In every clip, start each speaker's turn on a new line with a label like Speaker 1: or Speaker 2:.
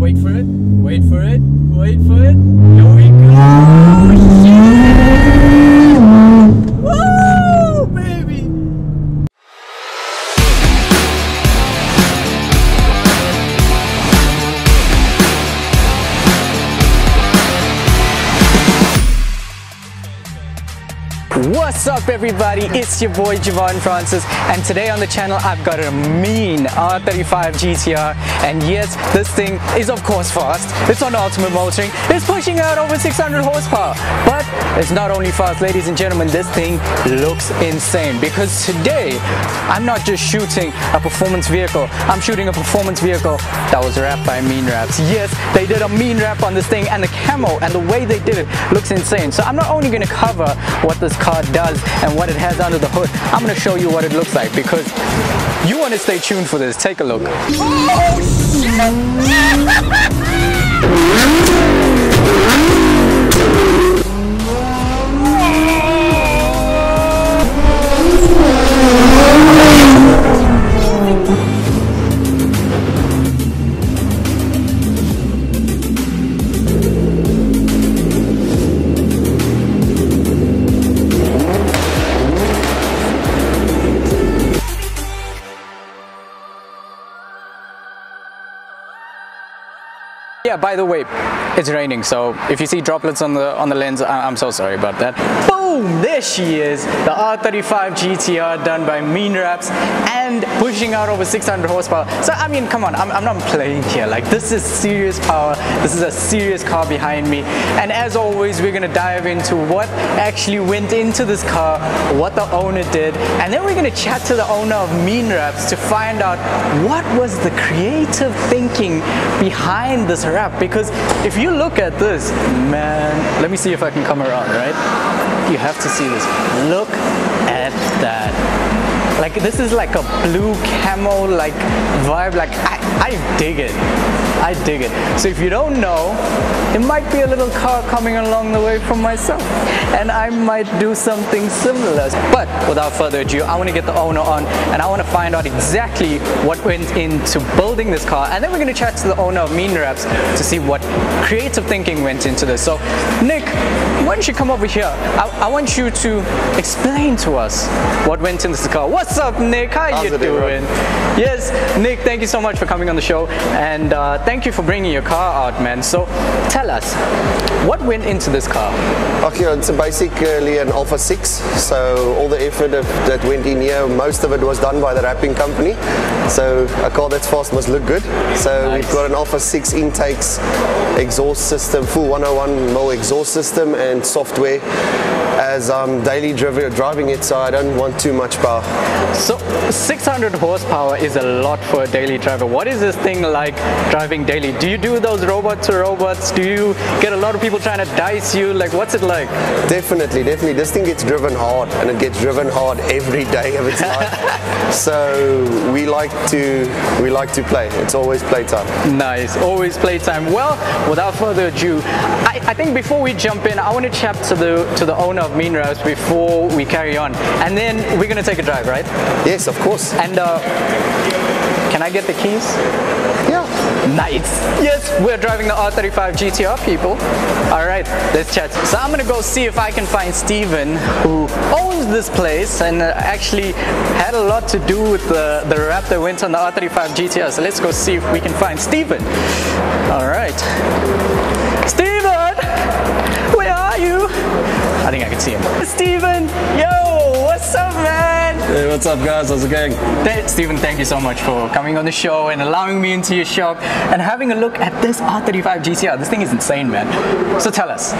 Speaker 1: wait for it. Wait for it. Wait for it. Here we go. Everybody, it's your boy Javon Francis and today on the channel I've got a mean R35 GTR and yes, this thing is of course fast, it's on Ultimate Motoring, it's pushing out over 600 horsepower but it's not only fast ladies and gentlemen, this thing looks insane because today I'm not just shooting a performance vehicle, I'm shooting a performance vehicle that was wrapped by Mean Wraps. Yes, they did a mean wrap on this thing and the camo and the way they did it looks insane. So I'm not only going to cover what this car does and what it has under the hood, I'm going to show you what it looks like because you want to stay tuned for this. Take a look. Yeah, by the way, it's raining, so if you see droplets on the on the lens, I I'm so sorry about that. Boom! There she is, the R35 GTR done by Mean Wraps and pushing out over 600 horsepower. So I mean, come on, I'm, I'm not playing here. Like this is serious power. This is a serious car behind me. And as always, we're gonna dive into what actually went into this car, what the owner did, and then we're gonna chat to the owner of Mean Wraps to find out what was the creative thinking behind this wrap. Because if you look at this, man, let me see if I can come around, right? You have to see this. Look at that. Like this is like a blue camo like vibe. Like I, I dig it. I dig it. So if you don't know, it might be a little car coming along the way from myself. And I might do something similar. But without further ado, I want to get the owner on and I want to find out exactly what went into building this car. And then we're going to chat to the owner of Mean Wraps to see what creative thinking went into this. So Nick, why don't you come over here? I, I want you to explain to us what went into this car. What's up, Nick? How
Speaker 2: How's
Speaker 1: you doing?
Speaker 2: doing?
Speaker 1: Yes, Nick, thank you so much for coming on the show and uh, thank you for bringing your car out, man. So tell us, what went into this car?
Speaker 2: Okay, it's basically an Alpha 6, so all the effort that went in here, most of it was done by the wrapping company. So a car that's fast must look good. So
Speaker 1: Nice.
Speaker 2: we've got an Alpha 6 intakes, exhaust system, full 101 mil exhaust system and software. As I'm daily driv- driving it, so I don't want too much power.
Speaker 1: So 600 horsepower is a lot for a daily driver. What is this thing like driving daily? Do you do those robots to robots? Do you get a lot of people trying to dice you? Like what's it like?
Speaker 2: Definitely, definitely. This thing gets driven hard, and it gets driven hard every day of its life. so we like to we like to play. It's always playtime.
Speaker 1: Nice, always playtime. Well, without further ado, I, I think before we jump in, I want to chat to the to the owner of Mean Wraps before we carry on, and then we're gonna take a drive, right?
Speaker 2: Yes, of course.
Speaker 1: And uh, can I get the keys?
Speaker 2: Yeah.
Speaker 1: Nice. Yes, we're driving the R35 GTR, people. All right, let's chat. So I'm gonna go see if I can find Steven, who owns this place and uh, actually had a lot to do with the, the wrap that went on the R35 GTR. So let's go see if we can find Steven. All right. Steven! Him. Steven! Yo! What's up, man?
Speaker 3: Hey, what's up, guys? How's it going?
Speaker 1: Th- Steven, thank you so much for coming on the show and allowing me into your shop and having a look at this R35 GTR. This thing is insane, man. So tell us,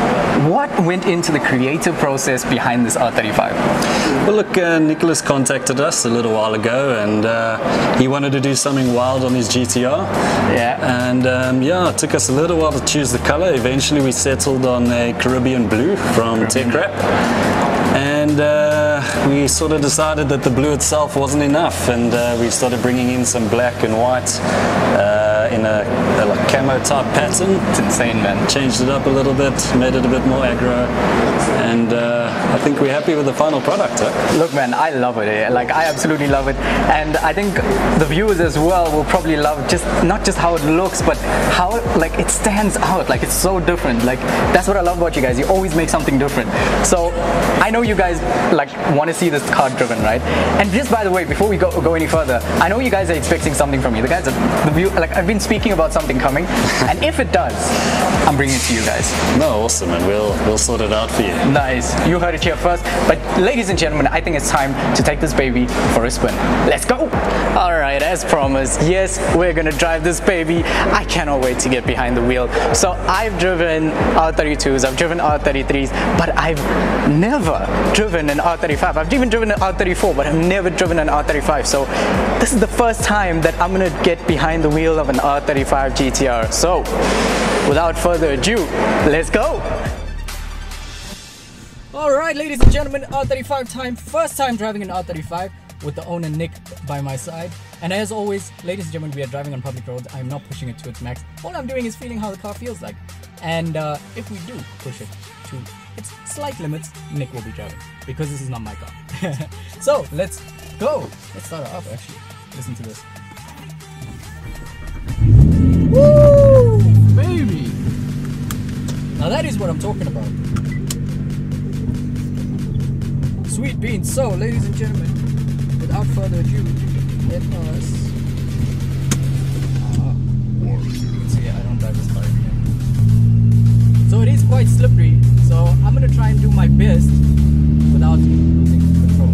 Speaker 1: what went into the creative process behind this R35?
Speaker 3: Well, look, uh, Nicholas contacted us a little while ago, and uh, he wanted to do something wild on his GTR.
Speaker 1: Yeah.
Speaker 3: And um, yeah, it took us a little while to choose the color. Eventually, we settled on a Caribbean blue from TeckWrap. And uh, we sort of decided that the blue itself wasn't enough, and uh, we started bringing in some black and white uh, in a, a like camo type pattern.
Speaker 1: It's insane, man.
Speaker 3: Changed it up a little bit, made it a bit more aggro, and uh, I think we're happy with the final product. Huh?
Speaker 1: Look, man, I love it. eh. Like, I absolutely love it, and I think the viewers as well will probably love just not just how it looks, but how like it stands out. Like, it's so different. Like, that's what I love about you guys. You always make something different. So, I know you guys like want to see this car driven, right? And just by the way, before we go go any further, I know you guys are expecting something from me. The guys, are, the view, like I've been speaking about something coming, and if it does, I'm bringing it to you guys.
Speaker 3: No, awesome, and we'll we'll sort it out for you.
Speaker 1: Nice. You heard it here first. But ladies and gentlemen, I think it's time to take this baby for a spin. Let's go. As promised, yes, we're gonna drive this baby. I cannot wait to get behind the wheel. So I've driven R32s, I've driven R33s, but I've never driven an R35. I've even driven an R34, but I've never driven an R35. So this is the first time that I'm gonna get behind the wheel of an R35 GTR. So without further ado, let's go. All right, ladies and gentlemen, R35 time, first time driving an R35 with the owner Nick by my side. And as always, ladies and gentlemen, we are driving on public roads. I'm not pushing it to its max. All I'm doing is feeling how the car feels like. And uh, if we do push it to its slight limits, Nick will be driving because this is not my car. so let's go. Let's start it up actually. Listen to this. Woo! Baby! Now that is what I'm talking about. Sweet beans. So, ladies and gentlemen, without further ado, let us. See I don't drive this car. So it is quite slippery. So I'm gonna try and do my best without losing control.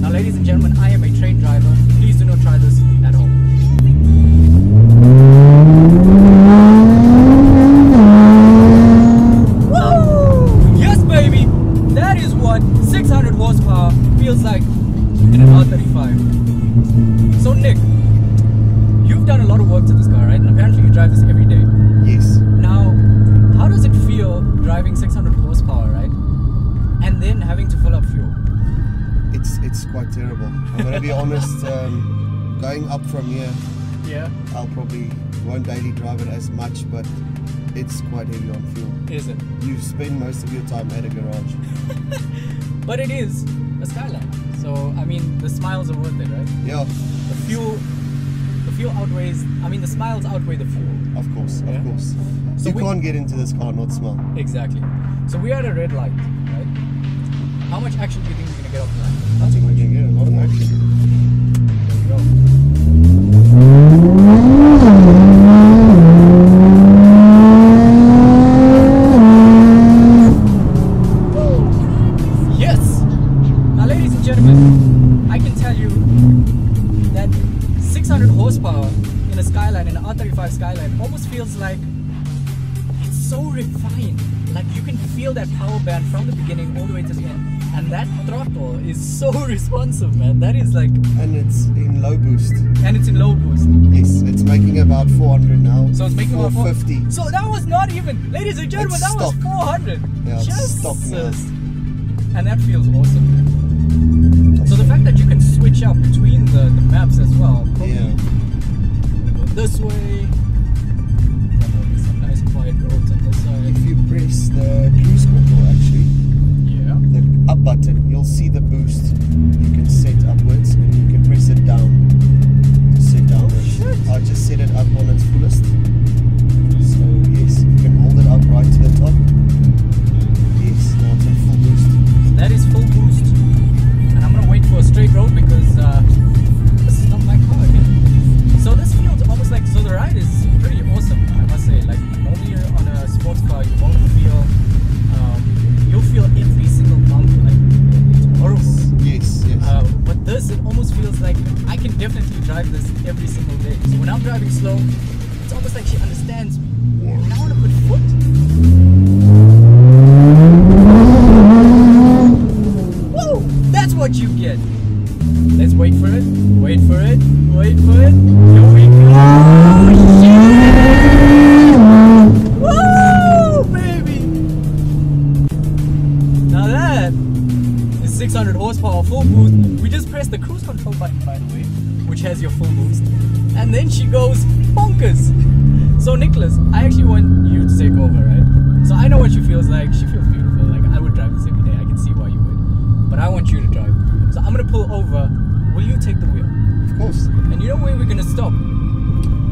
Speaker 1: Now, ladies and gentlemen, I am a train driver. Please do not try this at home. Up
Speaker 2: from here,
Speaker 1: Yeah.
Speaker 2: I'll probably won't daily drive it as much, but it's quite heavy on fuel.
Speaker 1: Is it?
Speaker 2: You spend most of your time at a garage.
Speaker 1: But it is a Skyline. So, I mean, the smiles are worth it, right?
Speaker 2: Yeah,
Speaker 1: The fuel, the fuel outweighs, I mean, the smiles outweigh the fuel.
Speaker 2: of course,
Speaker 1: Yeah.
Speaker 2: of course.
Speaker 1: So
Speaker 2: you
Speaker 1: we-
Speaker 2: can't get into this car not smell.
Speaker 1: Exactly. So we are at a red light, right? How much action do you think we're gonna get off the line?
Speaker 2: I think we can get a lot of action.
Speaker 1: Responsive, man. That is like,
Speaker 2: And it's in low boost.
Speaker 1: and it's in low boost.
Speaker 2: Yes, it's making about 400 now.
Speaker 1: So it's making about
Speaker 2: 450.
Speaker 1: So that was not even, ladies and gentlemen,
Speaker 2: It's
Speaker 1: that was 400.
Speaker 2: Yeah,
Speaker 1: Just
Speaker 2: stock now.
Speaker 1: And that feels awesome, man. So the fact that you can switch up between the, the maps as well.
Speaker 2: Yeah.
Speaker 1: Go this way. Then there'll be some nice quiet roads on this side.
Speaker 2: If you press the cruise control, actually,
Speaker 1: Yeah.
Speaker 2: the up button, you'll see the boost.
Speaker 1: Almost feels like I can definitely drive this every single day. So when I'm driving slow, it's almost like she understands me. When I want to put foot Woo! That's what you get. Let's wait for it. Wait for it. Wait for it. Here we go. Yeah! Woo, baby! Now that is 600 horsepower full boost. Pressed the cruise control button, by the way, which has your full boost. and then she goes bonkers. So Nicholas, I actually want you to take over, right? So I know what she feels like. She feels beautiful. Like I would drive this every day. I can see why you would. But I want you to drive. So I'm gonna pull over. Will you take the wheel?
Speaker 2: Of course.
Speaker 1: And you know where we're gonna stop?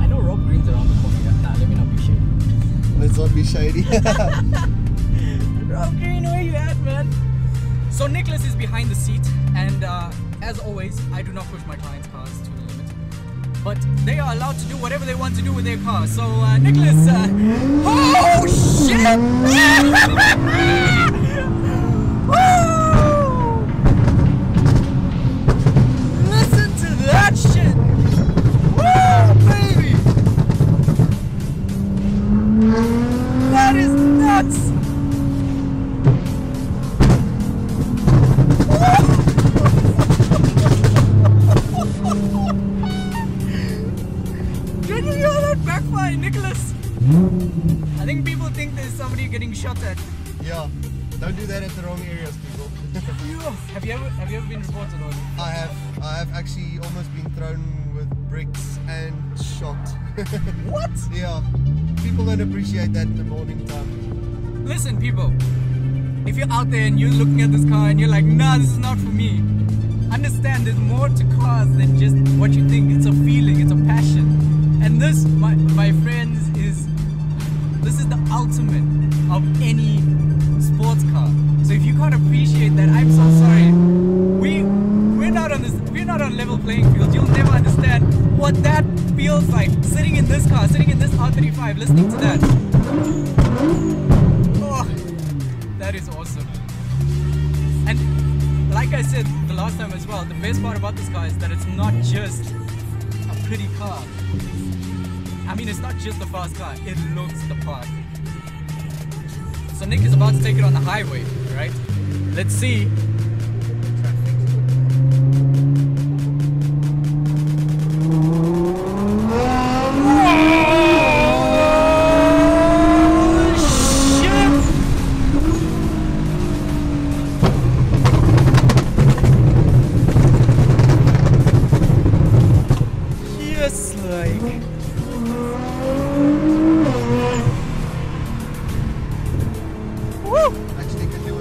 Speaker 1: I know Rob Green's around the corner. Nah, let me not be shady.
Speaker 2: Let's not be shady.
Speaker 1: Rob Green, where you at, man? So Nicholas is behind the seat, and uh, as always, I do not push my clients' cars to the limit. But they are allowed to do whatever they want to do with their car. So uh, Nicholas, uh, oh shit!
Speaker 2: almost been thrown with bricks and shot.
Speaker 1: What?
Speaker 2: yeah. People don't appreciate that in the morning time.
Speaker 1: Listen, people. If you're out there and you're looking at this car and you're like, nah, this is not for me. Understand there's more to cars than just what you think. It's a feeling, it's a passion. And this, my my friends, is this is the ultimate of any sports car. So if you can't appreciate that, I'm so sorry. We we're not on this we're not on level playing. You'll never understand what that feels like. Sitting in this car, sitting in this R35, listening to that. Oh, that is awesome. And like I said the last time as well, the best part about this car is that it's not just a pretty car. I mean, it's not just a fast car, it looks the part. So Nick is about to take it on the highway, right? Let's see. Woo!
Speaker 2: Actually can do a,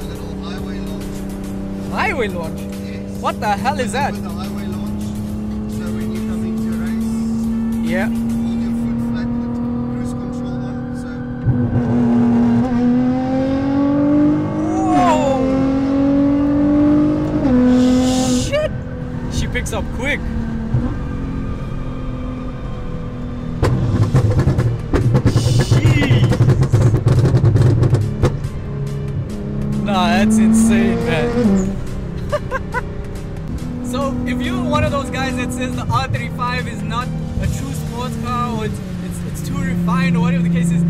Speaker 2: a little highway launch.
Speaker 1: Highway launch.
Speaker 2: Yes.
Speaker 1: What the hell is that?
Speaker 2: With the highway launch. So when you come into a race,
Speaker 1: Yeah.
Speaker 2: hold your foot flat with cruise control on. So
Speaker 1: that's insane, man. so, if you're one of those guys that says the R35 is not a true sports car or it's, it's, it's too refined or whatever the case is,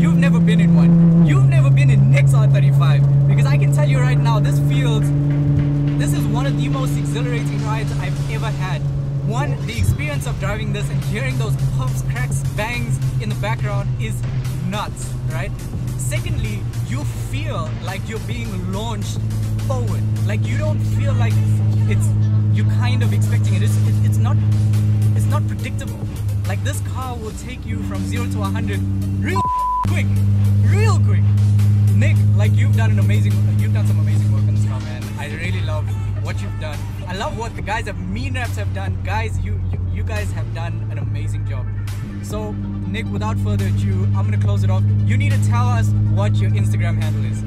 Speaker 1: you've never been in one. You've never been in Nick's R35 because I can tell you right now, this feels this is one of the most exhilarating rides I've ever had. One, the experience of driving this and hearing those pops, cracks, bangs in the background is nuts, right? Secondly, you feel like you're being launched forward. Like you don't feel like it's you kind of expecting it. It's, it, it's not it's not predictable. Like this car will take you from zero to 100 real quick, real quick. Nick, like you've done an amazing, you've done some amazing work on this car, man. I really love what you've done. I love what the guys at Mean Wraps have done. Guys, you, you you guys have done an amazing job. So, Nick, without further ado, I'm gonna close it off. You need to tell us what your Instagram handle is.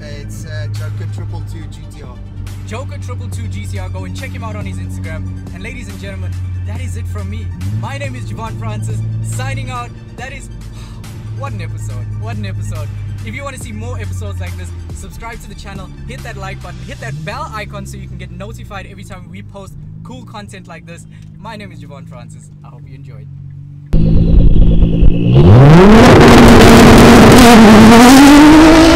Speaker 2: it's uh, Joker Triple Two GTR.
Speaker 1: Joker Triple Two GTR. Go and check him out on his Instagram. And ladies and gentlemen, that is it from me. My name is Javon Francis. Signing out. That is what an episode. What an episode. If you want to see more episodes like this, subscribe to the channel, hit that like button, hit that bell icon so you can get notified every time we post cool content like this. My name is Javon Francis. I hope you enjoyed.
Speaker 4: Thank you.